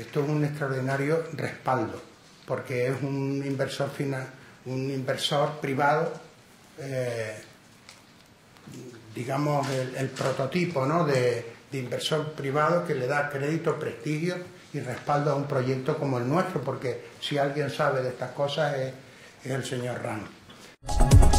esto es un extraordinario respaldo, porque es un inversor final, un inversor privado, eh, digamos el, prototipo ¿no? de, inversor privado que le da crédito, prestigio y respaldo a un proyecto como el nuestro, porque si alguien sabe de estas cosas es, el señor Rang.